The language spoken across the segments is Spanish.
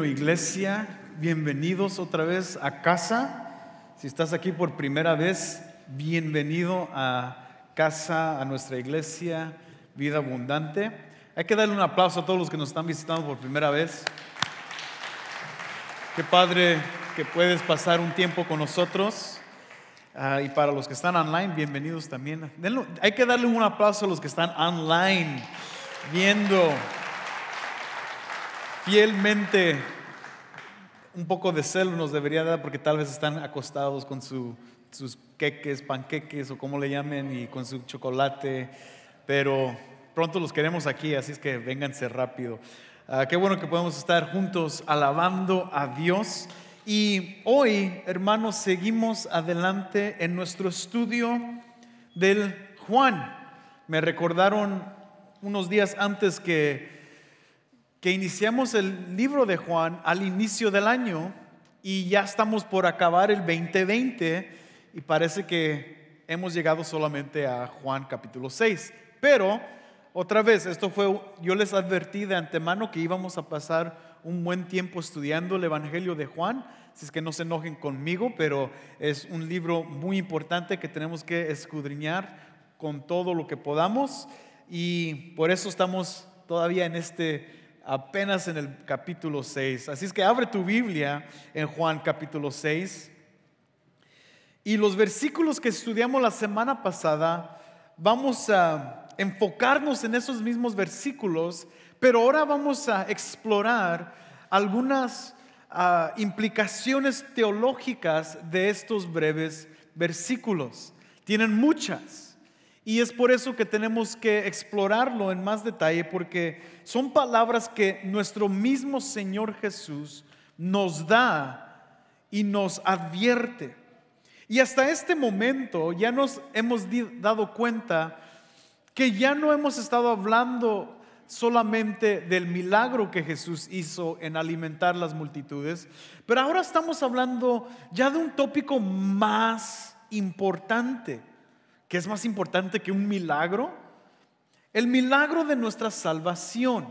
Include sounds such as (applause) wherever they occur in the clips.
Bueno, iglesia, bienvenidos otra vez a casa. Si estás aquí por primera vez, bienvenido a casa, a nuestra iglesia, vida abundante. Hay que darle un aplauso a todos los que nos están visitando por primera vez. Qué padre que puedes pasar un tiempo con nosotros. Ah, y para los que están online, bienvenidos también. hay que darle un aplauso a los que están online, viendo fielmente. Un poco de celo nos debería dar porque tal vez están acostados con sus queques, panqueques o como le llamen y con su chocolate, pero pronto los queremos aquí, así es que vénganse rápido. Ah, qué bueno que podemos estar juntos alabando a Dios. Y hoy, hermanos, seguimos adelante en nuestro estudio del Juan. Me recordaron unos días antes que que iniciamos el libro de Juan al inicio del año y ya estamos por acabar el 2020 y parece que hemos llegado solamente a Juan capítulo 6. Pero otra vez, esto fue, yo les advertí de antemano que íbamos a pasar un buen tiempo estudiando el Evangelio de Juan, si es que no se enojen conmigo, pero es un libro muy importante que tenemos que escudriñar con todo lo que podamos y por eso estamos todavía en este apenas en el capítulo 6. Así es que abre tu Biblia en Juan capítulo 6. Y los versículos que estudiamos la semana pasada, vamos a enfocarnos en esos mismos versículos, pero ahora vamos a explorar algunas ah, implicaciones teológicas de estos breves versículos. Tienen muchas. Y es por eso que tenemos que explorarlo en más detalle, porque son palabras que nuestro mismo Señor Jesús nos da y nos advierte. Y hasta este momento ya nos hemos dado cuenta que ya no hemos estado hablando solamente del milagro que Jesús hizo en alimentar las multitudes, pero ahora estamos hablando ya de un tópico más importante ¿Qué es más importante que un milagro? El milagro de nuestra salvación.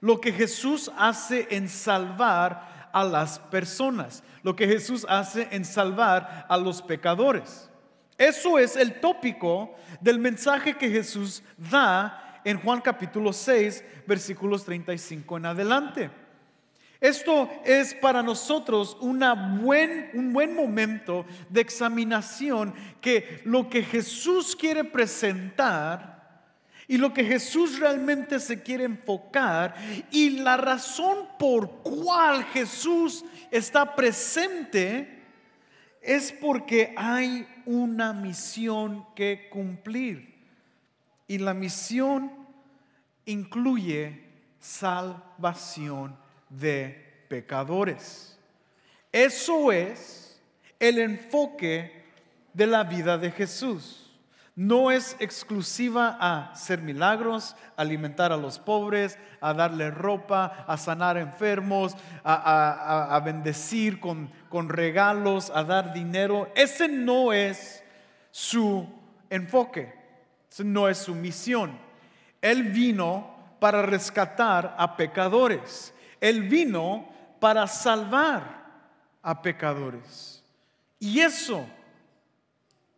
Lo que Jesús hace en salvar a las personas. Lo que Jesús hace en salvar a los pecadores. Eso es el tópico del mensaje que Jesús da en Juan capítulo 6, versículos 35 en adelante. Esto es para nosotros buen, un buen momento de examinación que lo que Jesús quiere presentar y lo que Jesús realmente se quiere enfocar y la razón por cual Jesús está presente es porque hay una misión que cumplir. Y la misión incluye salvación de pecadores. Eso es el enfoque de la vida de Jesús. No es exclusiva a hacer milagros, alimentar a los pobres, a darle ropa, a sanar enfermos, a, bendecir con, regalos, a dar dinero. Ese no es su enfoque, no es su misión. Él vino para rescatar a pecadores. Él vino para salvar a pecadores. Y eso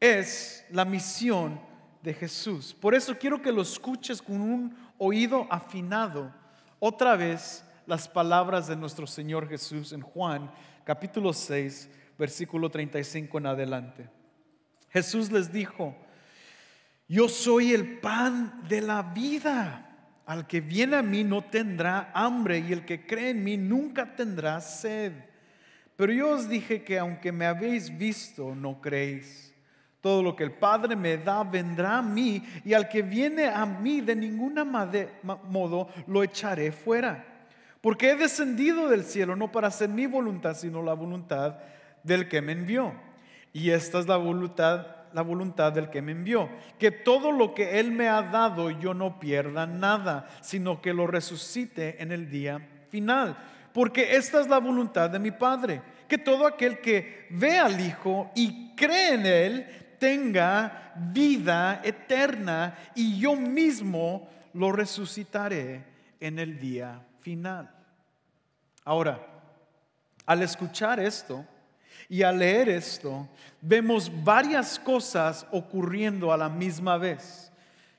es la misión de Jesús. Por eso quiero que lo escuches con un oído afinado. Otra vez las palabras de nuestro Señor Jesús en Juan capítulo 6, versículo 35 en adelante. Jesús les dijo, yo soy el pan de la vida. Al que viene a mí no tendrá hambre y el que cree en mí nunca tendrá sed. Pero yo os dije que aunque me habéis visto, no creéis. Todo lo que el Padre me da vendrá a mí y al que viene a mí de ninguna modo lo echaré fuera. Porque he descendido del cielo no para hacer mi voluntad, sino la voluntad del que me envió. Y esta es la voluntad la voluntad del que me envió. Que todo lo que Él me ha dado yo no pierda nada, sino que lo resucite en el día final. Porque esta es la voluntad de mi Padre. Que todo aquel que ve al Hijo y cree en Él tenga vida eterna y yo mismo lo resucitaré en el día final. Ahora, al escuchar esto y al leer esto, vemos varias cosas ocurriendo a la misma vez,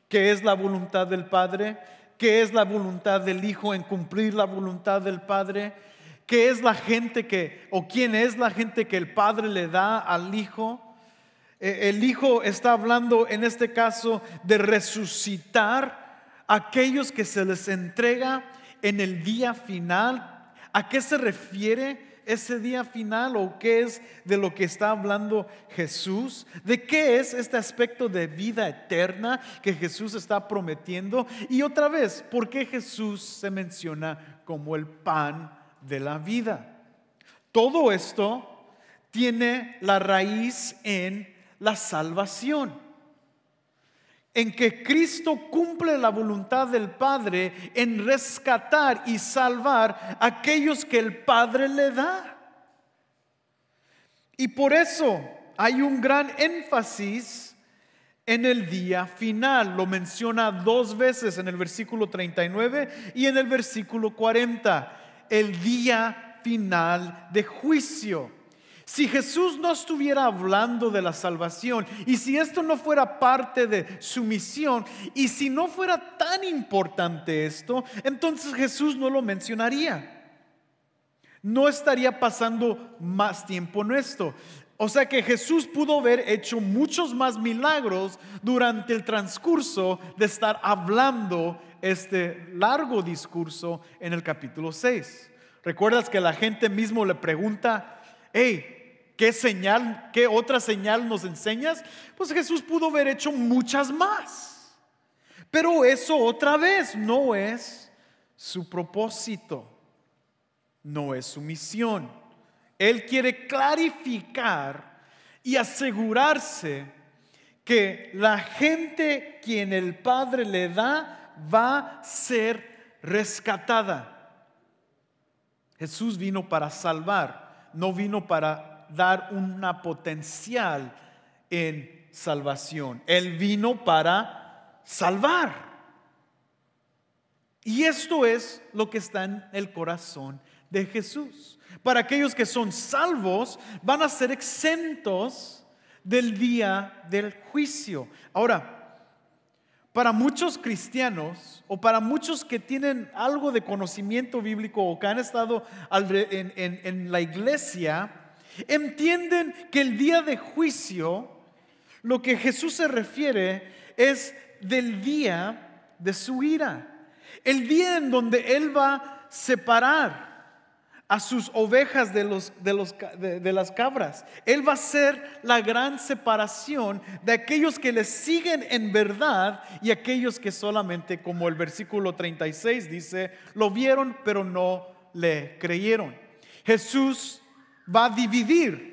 que es la voluntad del Padre, que es la voluntad del Hijo en cumplir la voluntad del Padre, que es la gente que, o quién es la gente que el Padre le da al Hijo. Eh, el Hijo está hablando en este caso de resucitar a aquellos que se les entrega en el día final. ¿A qué se refiere? Ese día final o qué es de lo que está hablando Jesús? ¿De qué es este aspecto de vida eterna que Jesús está prometiendo? Y otra vez, ¿por qué Jesús se menciona como el pan de la vida? Todo esto tiene la raíz en la salvación en que Cristo cumple la voluntad del Padre en rescatar y salvar a aquellos que el Padre le da. Y por eso hay un gran énfasis en el día final. Lo menciona dos veces en el versículo 39 y en el versículo 40. El día final de juicio. Si Jesús no estuviera hablando de la salvación y si esto no fuera parte de su misión y si no fuera tan importante esto, entonces Jesús no lo mencionaría. No estaría pasando más tiempo en esto. O sea que Jesús pudo haber hecho muchos más milagros durante el transcurso de estar hablando este largo discurso en el capítulo 6. ¿Recuerdas que la gente mismo le pregunta, hey, ¿Qué señal, qué otra señal nos enseñas? Pues Jesús pudo haber hecho muchas más. Pero eso otra vez no es su propósito, no es su misión. Él quiere clarificar y asegurarse que la gente quien el Padre le da va a ser rescatada. Jesús vino para salvar, no vino para dar una potencial en salvación. Él vino para salvar. Y esto es lo que está en el corazón de Jesús. Para aquellos que son salvos, van a ser exentos del día del juicio. Ahora, para muchos cristianos o para muchos que tienen algo de conocimiento bíblico o que han estado en, en la iglesia, entienden que el día de juicio, lo que Jesús se refiere es del día de su ira. El día en donde Él va a separar a sus ovejas de, los, de, los, de, las cabras. Él va a ser la gran separación de aquellos que le siguen en verdad y aquellos que solamente, como el versículo 36 dice, lo vieron pero no le creyeron. Jesús va a dividir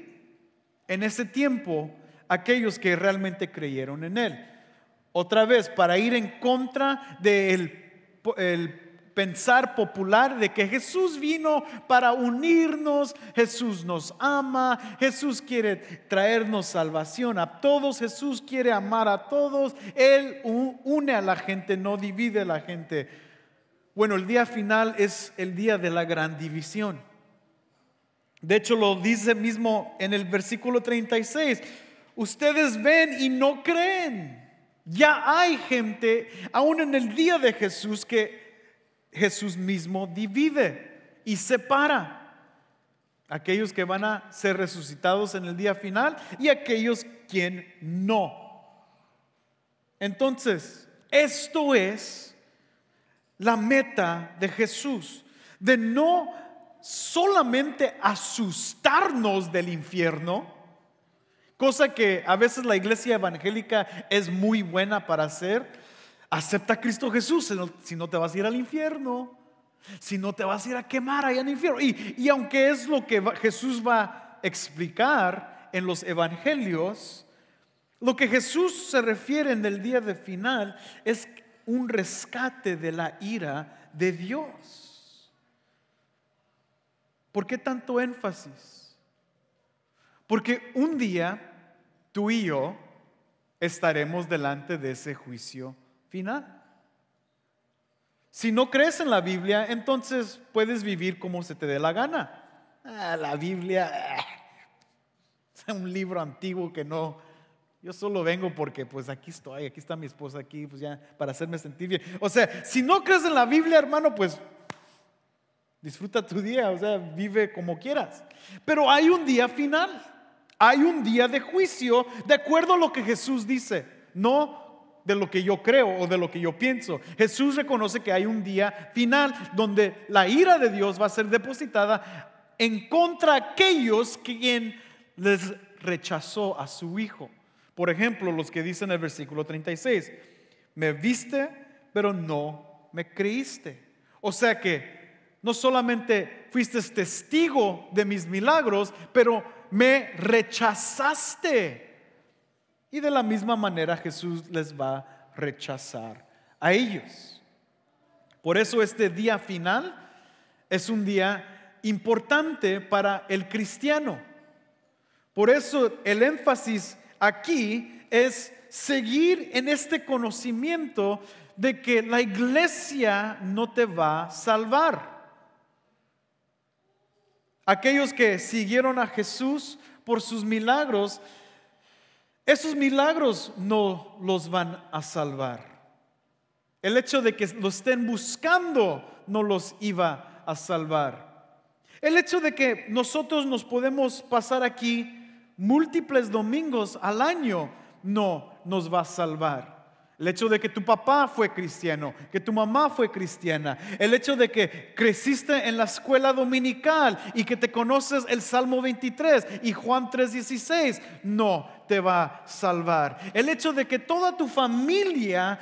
en ese tiempo aquellos que realmente creyeron en Él. Otra vez, para ir en contra del el pensar popular de que Jesús vino para unirnos, Jesús nos ama, Jesús quiere traernos salvación a todos, Jesús quiere amar a todos, Él une a la gente, no divide a la gente. Bueno, el día final es el día de la gran división. De hecho, lo dice mismo en el versículo 36. Ustedes ven y no creen. Ya hay gente, aún en el día de Jesús, que Jesús mismo divide y separa. Aquellos que van a ser resucitados en el día final y aquellos quien no. Entonces, esto es la meta de Jesús, de no solamente asustarnos del infierno, cosa que a veces la iglesia evangélica es muy buena para hacer. Acepta a Cristo Jesús, si no te vas a ir al infierno, si no te vas a ir a quemar allá en el infierno. Y, y aunque es lo que Jesús va a explicar en los evangelios, lo que Jesús se refiere en el día de final es un rescate de la ira de Dios. ¿Por qué tanto énfasis? Porque un día tú y yo estaremos delante de ese juicio final. Si no crees en la Biblia, entonces puedes vivir como se te dé la gana. Ah, la Biblia es un libro antiguo que no, yo solo vengo porque pues aquí estoy, aquí está mi esposa aquí, pues ya para hacerme sentir bien. O sea, si no crees en la Biblia, hermano, pues disfruta tu día, o sea, vive como quieras. Pero hay un día final, hay un día de juicio, de acuerdo a lo que Jesús dice, no de lo que yo creo o de lo que yo pienso. Jesús reconoce que hay un día final donde la ira de Dios va a ser depositada en contra de aquellos quien les rechazó a su Hijo. Por ejemplo, los que dicen en el versículo 36, me viste, pero no me creíste. O sea que no solamente fuiste testigo de mis milagros, pero me rechazaste. Y de la misma manera Jesús les va a rechazar a ellos. Por eso este día final es un día importante para el cristiano. Por eso el énfasis aquí es seguir en este conocimiento de que la iglesia no te va a salvar. Aquellos que siguieron a Jesús por sus milagros esos milagros no los van a salvar. El hecho de que lo estén buscando no los iba a salvar. El hecho de que nosotros nos podemos pasar aquí múltiples domingos al año no nos va a salvar. El hecho de que tu papá fue cristiano, que tu mamá fue cristiana, el hecho de que creciste en la escuela dominical y que te conoces el Salmo 23 y Juan 3:16, no te va a salvar. El hecho de que toda tu familia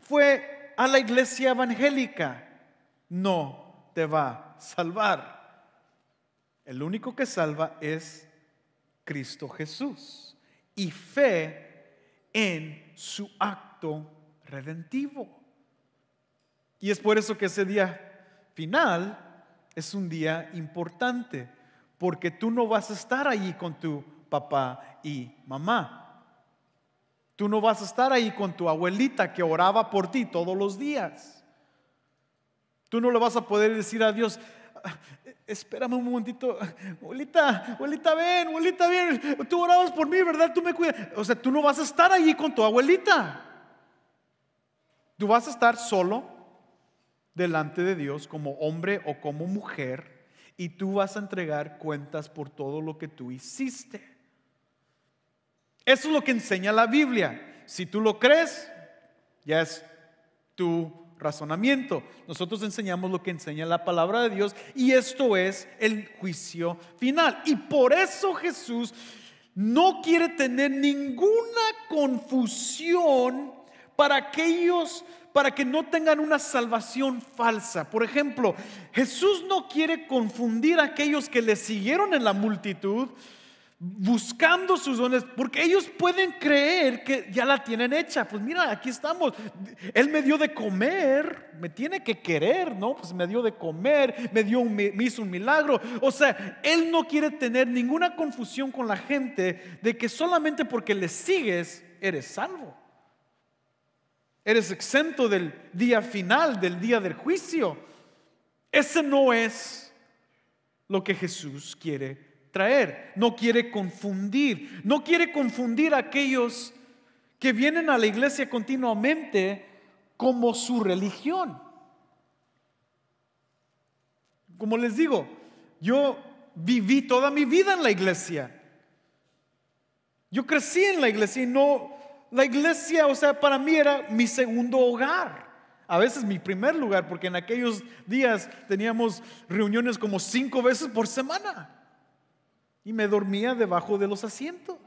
fue a la iglesia evangélica, no te va a salvar. El único que salva es Cristo Jesús y fe en su acto redentivo. Y es por eso que ese día final es un día importante, porque tú no vas a estar allí con tu papá y mamá. Tú no vas a estar ahí con tu abuelita que oraba por ti todos los días. Tú no le vas a poder decir a Dios, espérame un momentito, abuelita, abuelita, ven, abuelita, ven, tú orabas por mí, ¿verdad? Tú me cuidas. O sea, tú no vas a estar allí con tu abuelita. Tú vas a estar solo delante de Dios como hombre o como mujer y tú vas a entregar cuentas por todo lo que tú hiciste. Eso es lo que enseña la Biblia. Si tú lo crees, ya es tu razonamiento. Nosotros enseñamos lo que enseña la palabra de Dios y esto es el juicio final. Y por eso Jesús no quiere tener ninguna confusión para aquellos, para que no tengan una salvación falsa. Por ejemplo, Jesús no quiere confundir a aquellos que le siguieron en la multitud buscando sus dones, porque ellos pueden creer que ya la tienen hecha. Pues mira, aquí estamos. Él me dio de comer, me tiene que querer, ¿no? Pues me dio de comer, me, dio me hizo un milagro. O sea, Él no quiere tener ninguna confusión con la gente de que solamente porque le sigues eres salvo. Eres exento del día final, del día del juicio. Ese no es lo que Jesús quiere traer. No quiere confundir. No quiere confundir a aquellos que vienen a la iglesia continuamente como su religión. Como les digo, yo viví toda mi vida en la iglesia. Yo crecí en la iglesia y no, la iglesia, o sea, para mí era mi segundo hogar. A veces mi primer lugar, porque en aquellos días teníamos reuniones como cinco veces por semana. Y me dormía debajo de los asientos.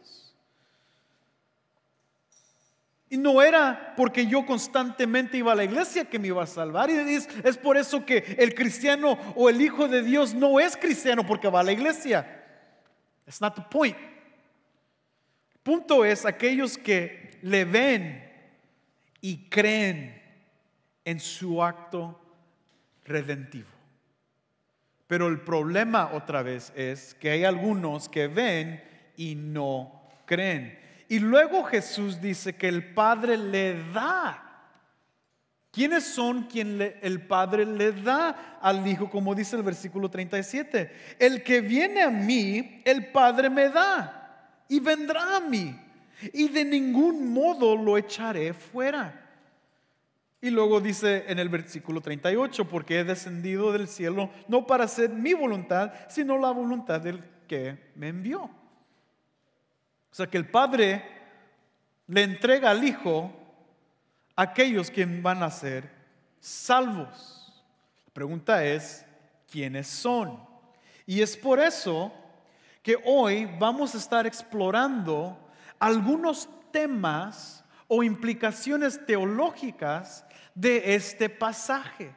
Y no era porque yo constantemente iba a la iglesia que me iba a salvar. Y es, es por eso que el cristiano o el hijo de Dios no es cristiano porque va a la iglesia. That's not the point. Punto es aquellos que le ven y creen en su acto redentivo. Pero el problema otra vez es que hay algunos que ven y no creen. Y luego Jesús dice que el Padre le da ¿Quiénes son quien el Padre le da al Hijo, como dice el versículo 37? El que viene a mí, el Padre me da y vendrá a mí, y de ningún modo lo echaré fuera. Y luego dice en el versículo 38, porque he descendido del cielo no para hacer mi voluntad, sino la voluntad del que me envió. O sea que el Padre le entrega al Hijo aquellos que van a ser salvos. La pregunta es, ¿quiénes son? Y es por eso que hoy vamos a estar explorando algunos temas o implicaciones teológicas de este pasaje.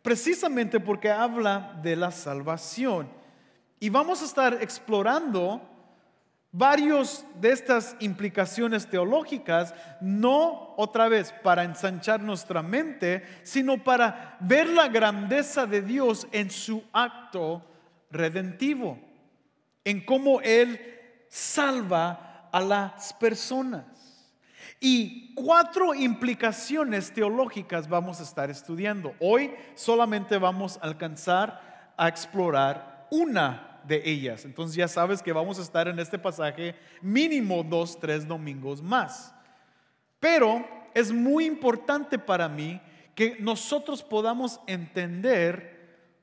Precisamente porque habla de la salvación. Y vamos a estar explorando varios de estas implicaciones teológicas, no otra vez para ensanchar nuestra mente, sino para ver la grandeza de Dios en su acto redentivo, en cómo Él salva a las personas. Y cuatro implicaciones teológicas vamos a estar estudiando. Hoy solamente vamos a alcanzar a explorar una de ellas. Entonces ya sabes que vamos a estar en este pasaje mínimo dos, tres domingos más. Pero es muy importante para mí que nosotros podamos entender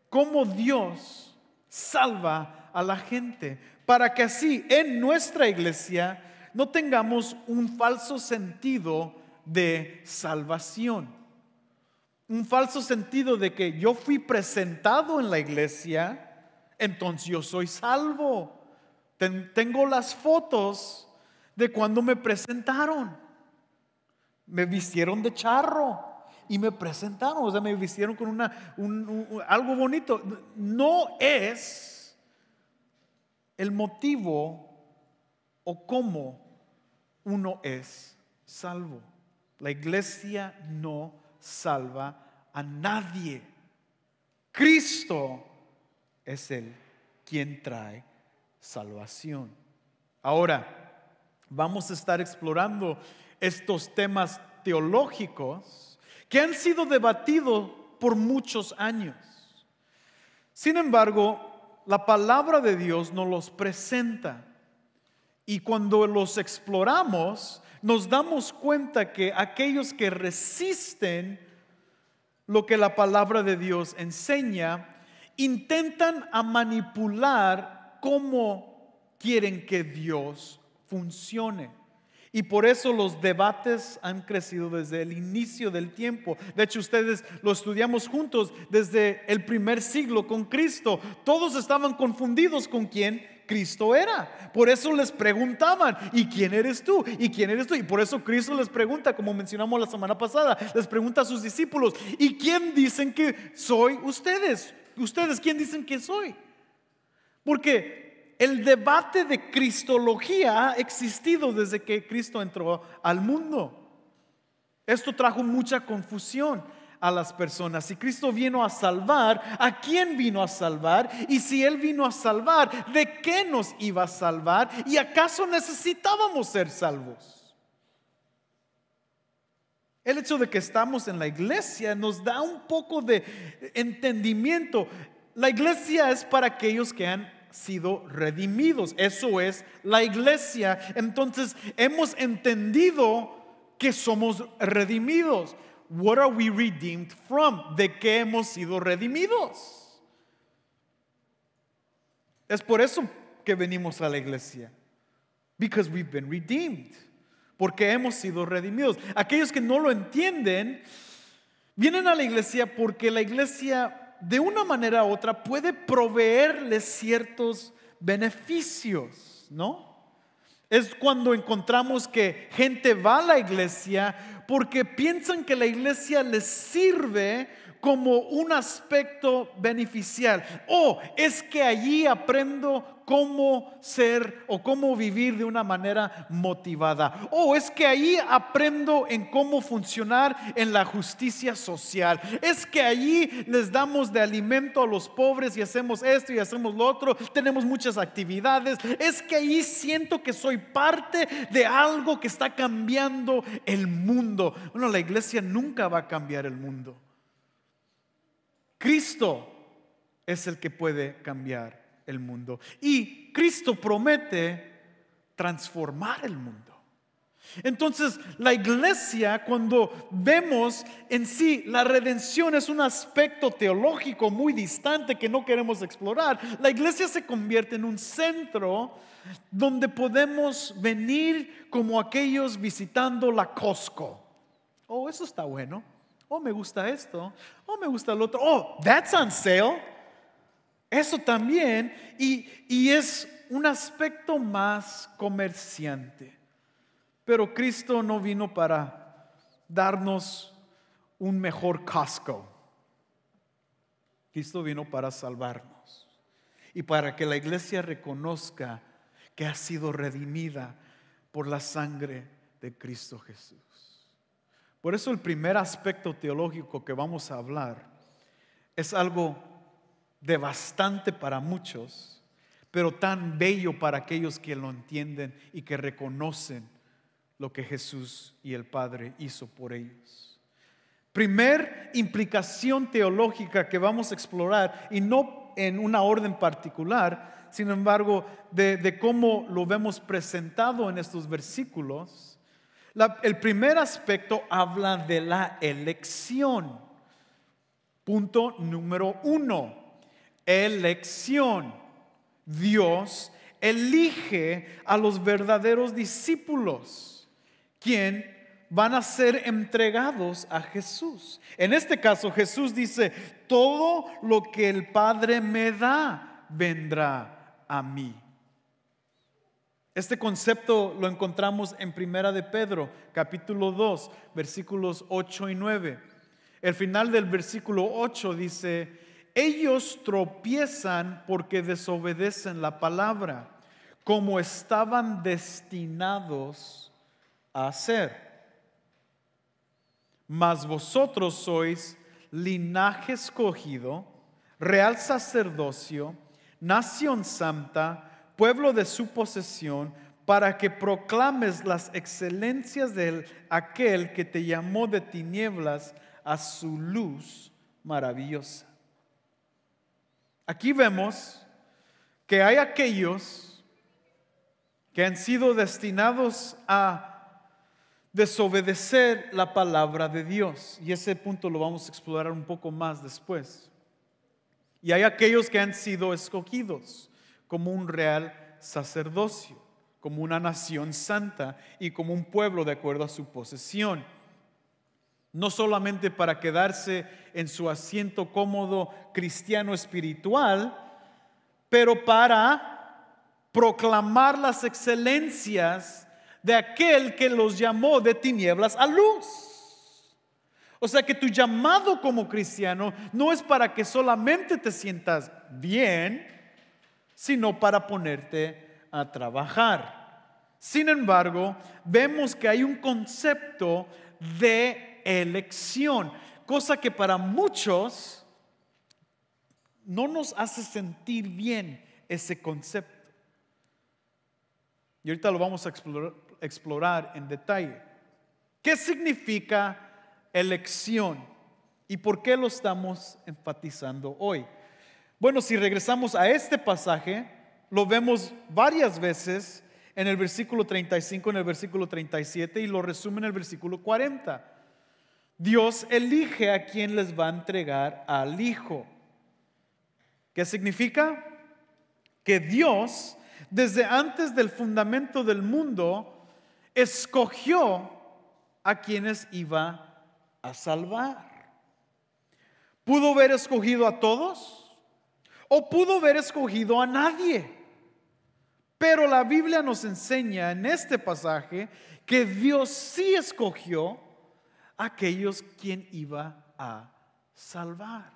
cómo Dios salva a la gente, para que así en nuestra iglesia no tengamos un falso sentido de salvación. Un falso sentido de que yo fui presentado en la iglesia, entonces yo soy salvo. tengo las fotos de cuando me presentaron. Me vistieron de charro y me presentaron, o sea, me vistieron con una, algo bonito. No es el motivo o cómo uno es salvo. La iglesia no salva a nadie. Cristo es Él quien trae salvación. Ahora, vamos a estar explorando estos temas teológicos que han sido debatidos por muchos años. Sin embargo, la palabra de Dios nos los presenta y cuando los exploramos, nos damos cuenta que aquellos que resisten lo que la palabra de Dios enseña, intentan a manipular cómo quieren que Dios funcione. Y por eso los debates han crecido desde el inicio del tiempo. De hecho, ustedes lo estudiamos juntos desde el primer siglo con Cristo. Todos estaban confundidos con quién Cristo era. Por eso les preguntaban, ¿y quién eres tú? ¿Y quién eres tú? Y por eso Cristo les pregunta, como mencionamos la semana pasada, les pregunta a sus discípulos, ¿y quién dicen que soy ustedes? ¿Ustedes quién dicen que soy? Porque el debate de cristología ha existido desde que Cristo entró al mundo. Esto trajo mucha confusión a las personas. Si Cristo vino a salvar, ¿a quién vino a salvar? Y si Él vino a salvar, ¿de qué nos iba a salvar? ¿Y acaso necesitábamos ser salvos? El hecho de que estamos en la iglesia nos da un poco de entendimiento. La iglesia es para aquellos que han sido redimidos. Eso es la iglesia. Entonces hemos entendido que somos redimidos. What are we redeemed from? ¿De qué hemos sido redimidos? Es por eso que venimos a la iglesia. Because we've been redeemed porque hemos sido redimidos. Aquellos que no lo entienden, vienen a la iglesia porque la iglesia de una manera u otra puede proveerles ciertos beneficios, ¿no? Es cuando encontramos que gente va a la iglesia porque piensan que la iglesia les sirve como un aspecto beneficial. O es que allí aprendo cómo ser o cómo vivir de una manera motivada. Oh, es que ahí aprendo en cómo funcionar en la justicia social. Es que allí les damos de alimento a los pobres y hacemos esto y hacemos lo otro. Tenemos muchas actividades. Es que ahí siento que soy parte de algo que está cambiando el mundo. Bueno, la iglesia nunca va a cambiar el mundo. Cristo es el que puede cambiar el mundo. Y Cristo promete transformar el mundo. Entonces, la iglesia, cuando vemos en sí, la redención es un aspecto teológico muy distante que no queremos explorar. La iglesia se convierte en un centro donde podemos venir como aquellos visitando la Costco. Oh, eso está bueno. Oh, me gusta esto. Oh, me gusta el otro. Oh, that's on sale. Eso también, y, es un aspecto más comerciante. Pero Cristo no vino para darnos un mejor casco. Cristo vino para salvarnos y para que la iglesia reconozca que ha sido redimida por la sangre de Cristo Jesús. Por eso el primer aspecto teológico que vamos a hablar es algo devastante para muchos, pero tan bello para aquellos que lo entienden y que reconocen lo que Jesús y el Padre hizo por ellos. Primer implicación teológica que vamos a explorar, y no en una orden particular, sin embargo, de, cómo lo vemos presentado en estos versículos, el primer aspecto habla de la elección. Punto número uno elección. Dios elige a los verdaderos discípulos, quien van a ser entregados a Jesús. En este caso Jesús dice, todo lo que el Padre me da vendrá a mí. Este concepto lo encontramos en Primera de Pedro, capítulo 2, versículos 8 y 9. El final del versículo 8 dice, ellos tropiezan porque desobedecen la palabra, como estaban destinados a hacer. Mas vosotros sois linaje escogido, real sacerdocio, nación santa, pueblo de su posesión, para que proclames las excelencias de aquel que te llamó de tinieblas a su luz maravillosa. Aquí vemos que hay aquellos que han sido destinados a desobedecer la palabra de Dios. Y ese punto lo vamos a explorar un poco más después. Y hay aquellos que han sido escogidos como un real sacerdocio, como una nación santa y como un pueblo de acuerdo a su posesión no solamente para quedarse en su asiento cómodo cristiano espiritual, pero para proclamar las excelencias de aquel que los llamó de tinieblas a luz. O sea que tu llamado como cristiano no es para que solamente te sientas bien, sino para ponerte a trabajar. Sin embargo, vemos que hay un concepto de elección, cosa que para muchos no nos hace sentir bien ese concepto. Y ahorita lo vamos a explorar, en detalle. ¿Qué significa elección? ¿Y por qué lo estamos enfatizando hoy? Bueno, si regresamos a este pasaje, lo vemos varias veces en el versículo 35, en el versículo 37 y lo resume en el versículo 40. Dios elige a quien les va a entregar al Hijo. ¿Qué significa? Que Dios, desde antes del fundamento del mundo, escogió a quienes iba a salvar. ¿Pudo haber escogido a todos? ¿O pudo haber escogido a nadie? Pero la Biblia nos enseña en este pasaje que Dios sí escogió aquellos quien iba a salvar.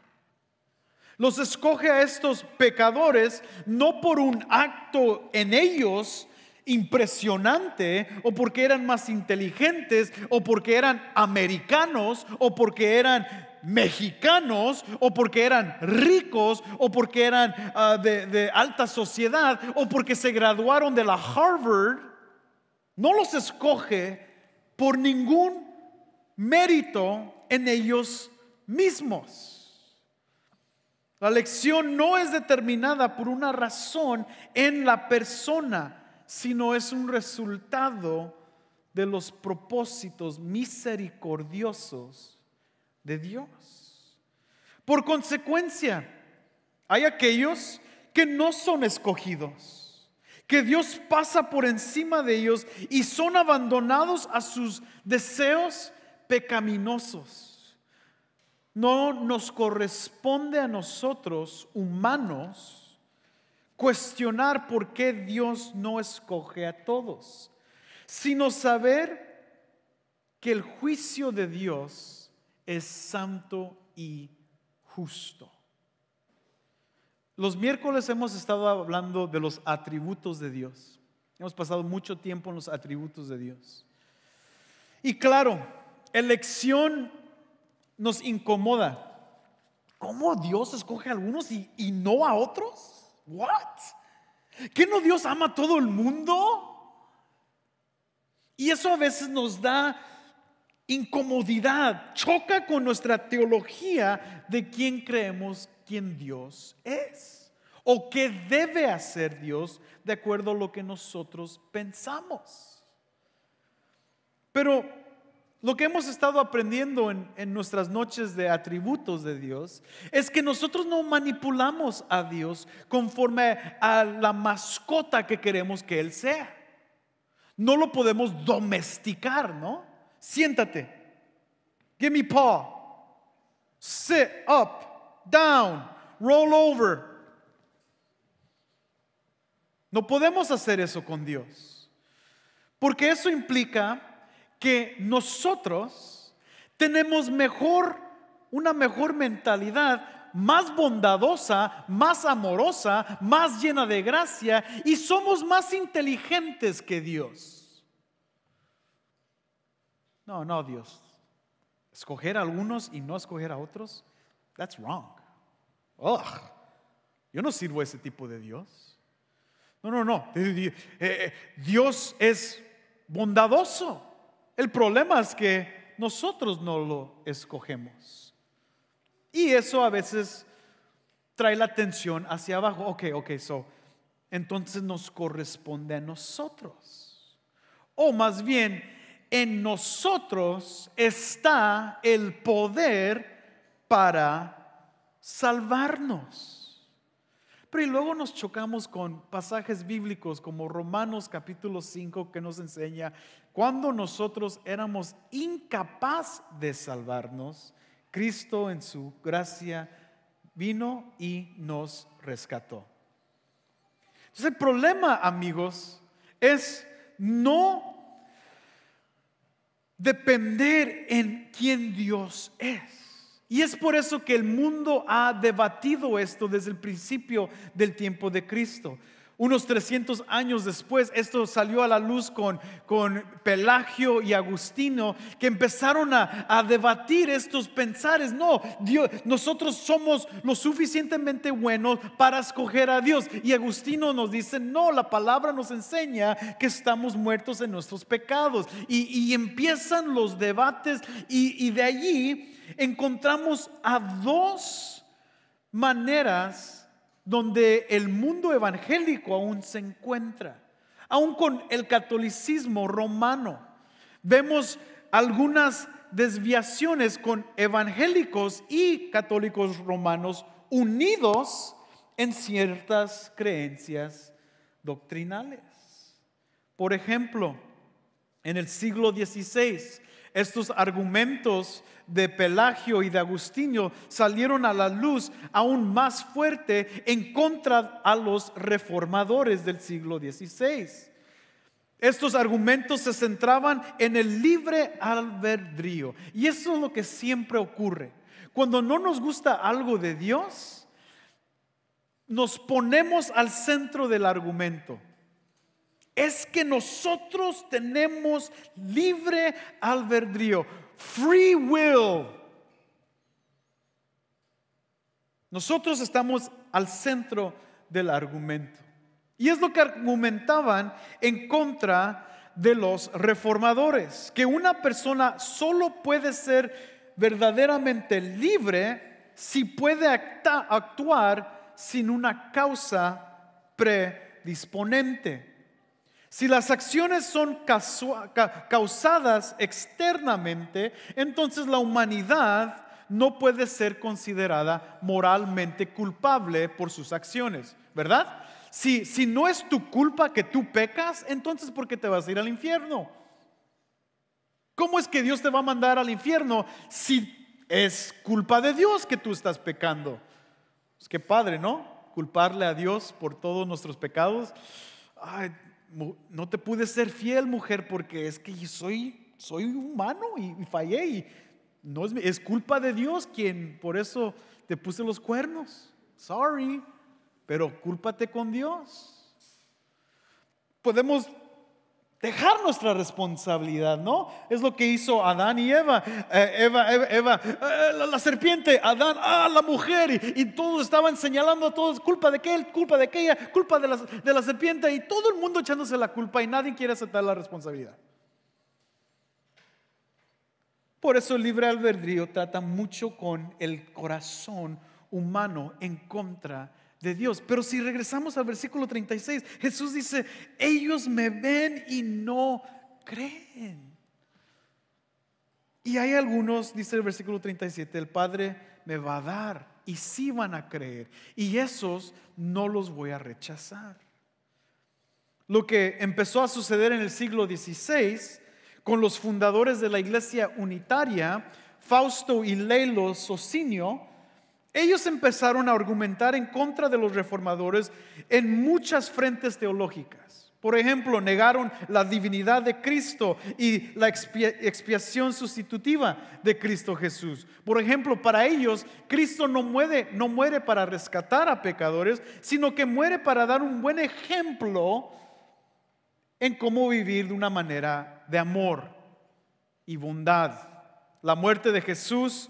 Los escoge a estos pecadores no por un acto en ellos impresionante o porque eran más inteligentes o porque eran americanos o porque eran mexicanos o porque eran ricos o porque eran ah, de, de alta sociedad o porque se graduaron de la Harvard. No los escoge por ningún mérito en ellos mismos. La lección no es determinada por una razón en la persona, sino es un resultado de los propósitos misericordiosos de Dios. Por consecuencia, hay aquellos que no son escogidos, que Dios pasa por encima de ellos y son abandonados a sus deseos pecaminosos no nos corresponde a nosotros, humanos, cuestionar por qué Dios no escoge a todos, sino saber que el juicio de Dios es santo y justo. Los miércoles hemos estado hablando de los atributos de Dios. Hemos pasado mucho tiempo en los atributos de Dios. Y claro, elección nos incomoda. ¿Cómo Dios escoge a algunos y, no a otros? What? ¿Que no Dios ama a todo el mundo? Y eso a veces nos da incomodidad, choca con nuestra teología de quién creemos quién Dios es o qué debe hacer Dios de acuerdo a lo que nosotros pensamos. Pero lo que hemos estado aprendiendo en, nuestras noches de atributos de Dios es que nosotros no manipulamos a Dios conforme a la mascota que queremos que Él sea. No lo podemos domesticar, ¿no? Siéntate. Give me paw. Sit up, down, roll over. No podemos hacer eso con Dios. Porque eso implica que nosotros tenemos mejor, una mejor mentalidad, más bondadosa, más amorosa, más llena de gracia y somos más inteligentes que Dios. No, no, Dios. Escoger a algunos y no escoger a otros, that's wrong. Ugh. Yo no sirvo a ese tipo de Dios. No, no, no. Eh, eh, Dios es bondadoso. El problema es que nosotros no lo escogemos. Y eso a veces trae la atención hacia abajo. Ok, ok, so, entonces nos corresponde a nosotros. O más bien, en nosotros está el poder para salvarnos. Pero y luego nos chocamos con pasajes bíblicos como Romanos capítulo 5 que nos enseña cuando nosotros éramos incapaz de salvarnos, Cristo en su gracia vino y nos rescató. Entonces el problema, amigos, es no depender en quién Dios es. Y es por eso que el mundo ha debatido esto desde el principio del tiempo de Cristo. Unos 300 años después, esto salió a la luz con, con Pelagio y Agustino, que empezaron a, a, debatir estos pensares. No, Dios, nosotros somos lo suficientemente buenos para escoger a Dios. Y Agustino nos dice, no, la palabra nos enseña que estamos muertos en nuestros pecados. Y, y empiezan los debates y, y de allí encontramos a dos maneras donde el mundo evangélico aún se encuentra. Aún con el catolicismo romano, vemos algunas desviaciones con evangélicos y católicos romanos unidos en ciertas creencias doctrinales. Por ejemplo, en el siglo XVI, estos argumentos de Pelagio y de Agustinio salieron a la luz aún más fuerte en contra a los reformadores del siglo XVI. Estos argumentos se centraban en el libre albedrío. Y eso es lo que siempre ocurre. Cuando no nos gusta algo de Dios, nos ponemos al centro del argumento es que nosotros tenemos libre albedrío, free will. Nosotros estamos al centro del argumento. Y es lo que argumentaban en contra de los reformadores, que una persona solo puede ser verdaderamente libre si puede actuar sin una causa predisponente. Si las acciones son causadas externamente, entonces la humanidad no puede ser considerada moralmente culpable por sus acciones, ¿verdad? Si, si no es tu culpa que tú pecas, entonces ¿por qué te vas a ir al infierno? ¿Cómo es que Dios te va a mandar al infierno si es culpa de Dios que tú estás pecando? Es que padre, ¿no? Culparle a Dios por todos nuestros pecados. Ay, no te pude ser fiel, mujer, porque es que soy, soy humano y, fallé. Y no es, es culpa de Dios quien por eso te puse los cuernos. Sorry, pero cúlpate con Dios. Podemos dejar nuestra responsabilidad, ¿no? Es lo que hizo Adán y Eva. Eh, Eva, Eva, eh, la, serpiente, Adán, ah, la mujer, y, todos estaban señalando a todos, culpa de qué, culpa de aquella, culpa de la, de la serpiente, y todo el mundo echándose la culpa y nadie quiere aceptar la responsabilidad. Por eso el libre albedrío trata mucho con el corazón humano en contra de Dios. Pero si regresamos al versículo 36, Jesús dice, ellos me ven y no creen. Y hay algunos, dice el versículo 37, el Padre me va a dar y sí van a creer. Y esos no los voy a rechazar. Lo que empezó a suceder en el siglo XVI con los fundadores de la iglesia unitaria, Fausto y Leilo Socinio, ellos empezaron a argumentar en contra de los reformadores en muchas frentes teológicas. Por ejemplo, negaron la divinidad de Cristo y la expiación sustitutiva de Cristo Jesús. Por ejemplo, para ellos, Cristo no muere, no muere para rescatar a pecadores, sino que muere para dar un buen ejemplo en cómo vivir de una manera de amor y bondad. La muerte de Jesús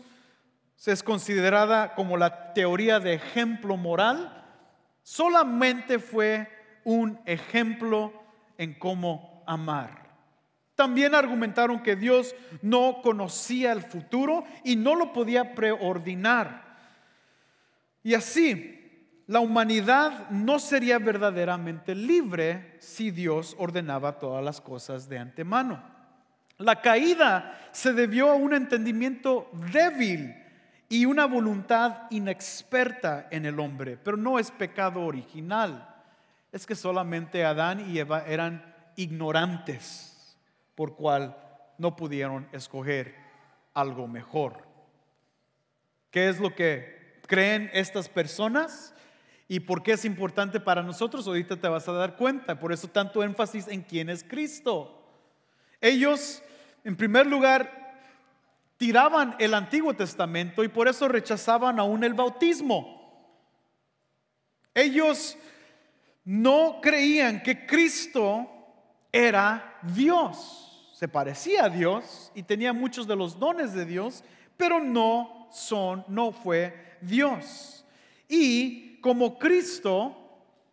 es considerada como la teoría de ejemplo moral, solamente fue un ejemplo en cómo amar. También argumentaron que Dios no conocía el futuro y no lo podía preordinar. Y así, la humanidad no sería verdaderamente libre si Dios ordenaba todas las cosas de antemano. La caída se debió a un entendimiento débil y una voluntad inexperta en el hombre, pero no es pecado original. Es que solamente Adán y Eva eran ignorantes, por cual no pudieron escoger algo mejor. ¿Qué es lo que creen estas personas? ¿Y por qué es importante para nosotros? Ahorita te vas a dar cuenta. Por eso tanto énfasis en quién es Cristo. Ellos, en primer lugar, tiraban el Antiguo Testamento y por eso rechazaban aún el bautismo. Ellos no creían que Cristo era Dios. Se parecía a Dios y tenía muchos de los dones de Dios, pero no son, no fue Dios. Y como Cristo,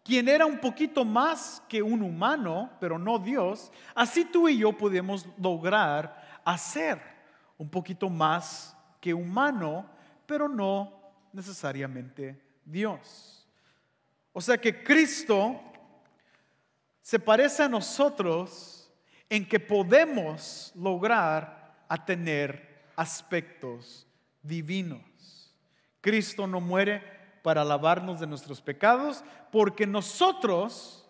quien era un poquito más que un humano, pero no Dios, así tú y yo podemos lograr hacer un poquito más que humano, pero no necesariamente Dios. O sea que Cristo se parece a nosotros en que podemos lograr a tener aspectos divinos. Cristo no muere para lavarnos de nuestros pecados, porque nosotros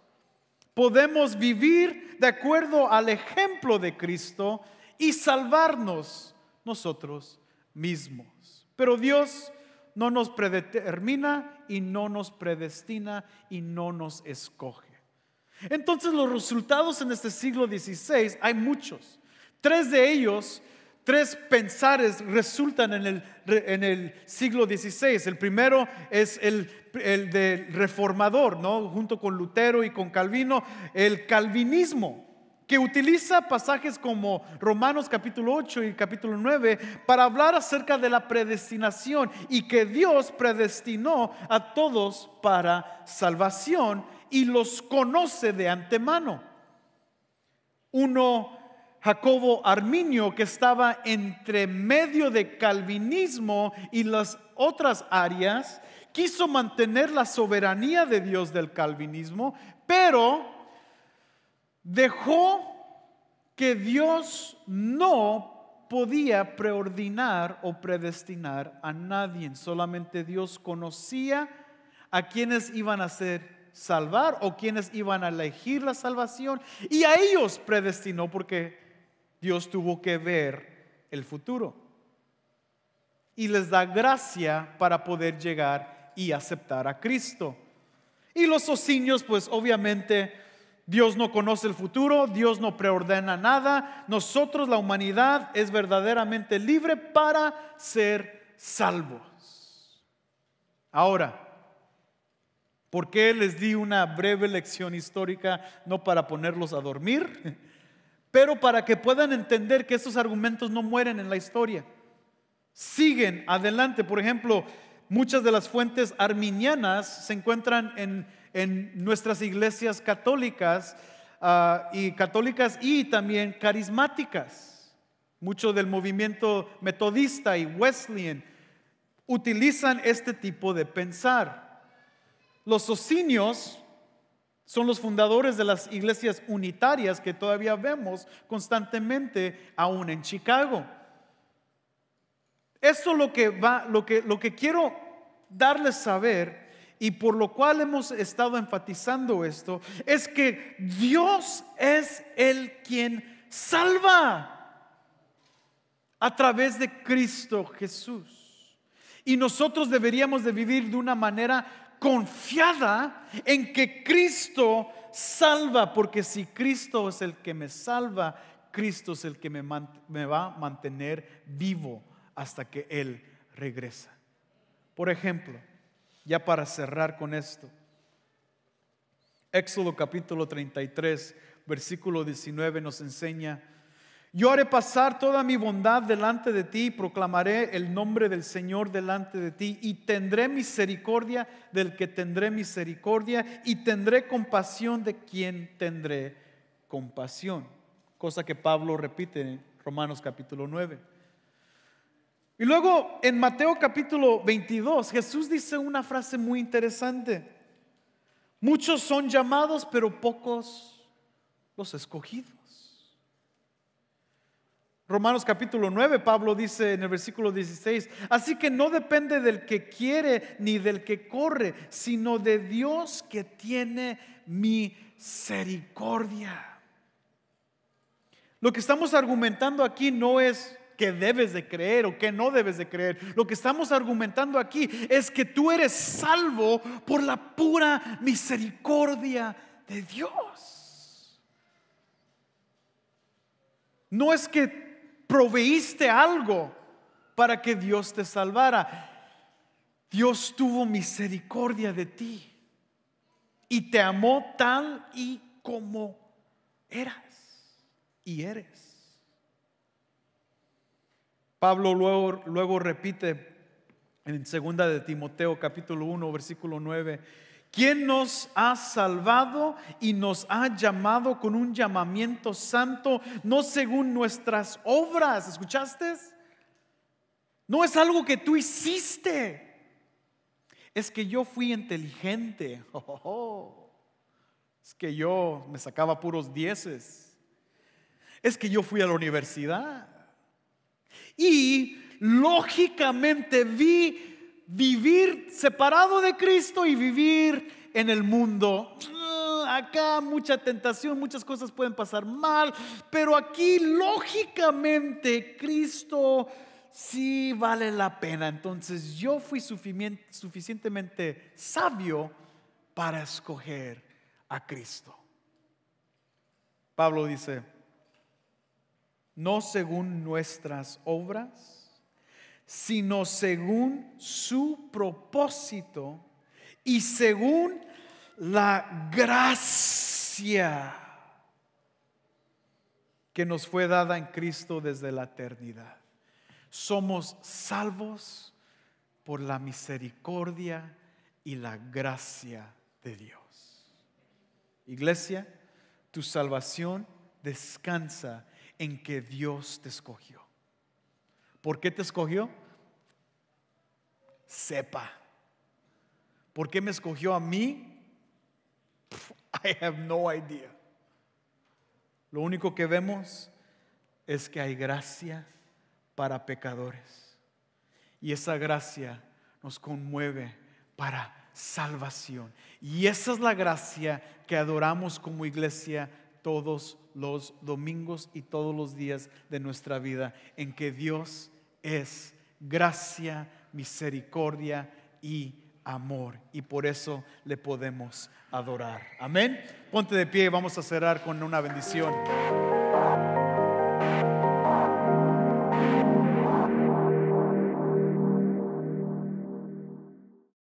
podemos vivir de acuerdo al ejemplo de Cristo y salvarnos nosotros mismos. Pero Dios no nos predetermina y no nos predestina y no nos escoge. Entonces los resultados en este siglo XVI hay muchos. Tres de ellos tres pensares resultan en el, en el siglo XVI. El primero es el, el del reformador, ¿no? junto con Lutero y con Calvino, el calvinismo que utiliza pasajes como Romanos capítulo 8 y capítulo 9 para hablar acerca de la predestinación y que Dios predestinó a todos para salvación y los conoce de antemano. Uno Jacobo Arminio, que estaba entre medio de calvinismo y las otras áreas, quiso mantener la soberanía de Dios del calvinismo, pero dejó que Dios no podía preordinar o predestinar a nadie. Solamente Dios conocía a quienes iban a ser salvar o quienes iban a elegir la salvación y a ellos predestinó porque Dios tuvo que ver el futuro. Y les da gracia para poder llegar y aceptar a Cristo. Y los socinios, pues obviamente Dios no conoce el futuro, Dios no preordena nada. Nosotros, la humanidad, es verdaderamente libre para ser salvos. Ahora, ¿por qué les di una breve lección histórica? No para ponerlos a dormir, (laughs) pero para que puedan entender que estos argumentos no mueren en la historia. Siguen adelante. Por ejemplo, muchas de las fuentes arminianas se encuentran en, nuestras iglesias católicas ah, y católicas y también carismáticas. Mucho del movimiento metodista y wesleyan utilizan este tipo de pensar. Los socinios son los fundadores de las iglesias unitarias que todavía vemos constantemente aún en Chicago. Esto lo que va, lo que, lo que quiero darles saber y por lo cual hemos estado enfatizando esto es que Dios es el quien salva a través de Cristo Jesús. Y nosotros deberíamos de vivir de una manera confiada en que Cristo salva, porque si Cristo es el que me salva, Cristo es el que me, va a mantener vivo hasta que Él regresa. Por ejemplo, ya para cerrar con esto, Éxodo capítulo 33, versículo 19 nos enseña, yo haré pasar toda mi bondad delante de ti, proclamaré el nombre del Señor delante de ti y tendré misericordia del que tendré misericordia y tendré compasión de quien tendré compasión. Cosa que Pablo repite en Romanos capítulo 9. Y luego en Mateo capítulo 22 Jesús dice una frase muy interesante. Muchos son llamados, pero pocos los escogidos. Romanos capítulo 9, Pablo dice en el versículo 16, así que no depende del que quiere ni del que corre, sino de Dios que tiene misericordia. Lo que estamos argumentando aquí no es que debes de creer o que no debes de creer. Lo que estamos argumentando aquí es que tú eres salvo por la pura misericordia de Dios. No es que proveíste algo para que Dios te salvara. Dios tuvo misericordia de ti y te amó tal y como eras y eres. Pablo luego, luego repite en segunda de Timoteo capítulo 1 versículo 9 quien nos ha salvado y nos ha llamado con un llamamiento santo, no según nuestras obras. ¿Escuchaste? No es algo que tú hiciste. Es que yo fui inteligente. (laughs) Es que yo me sacaba puros dieces. Es que yo fui a la universidad. Y lógicamente vi vivir separado de Cristo y vivir en el mundo. Ah, acá mucha tentación, muchas cosas pueden pasar mal, pero aquí lógicamente Cristo sí vale la pena. Entonces yo fui suficientemente sabio para escoger a Cristo. Pablo dice, no según nuestras obras, sino según su propósito y según la gracia que nos fue dada en Cristo desde la eternidad. Somos salvos por la misericordia y la gracia de Dios. Iglesia, tu salvación descansa en que Dios te escogió. ¿Por qué te escogió? Sepa. ¿Por qué me escogió a mí? I have no idea. Lo único que vemos es que hay gracia para pecadores. Y esa gracia nos conmueve para salvación. Y esa es la gracia que adoramos como iglesia todos los domingos y todos los días de nuestra vida, en que Dios es gracia, misericordia y amor. Y por eso le podemos adorar. Amén. Ponte de pie y vamos a cerrar con una bendición.